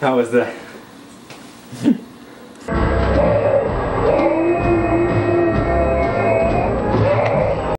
That was the.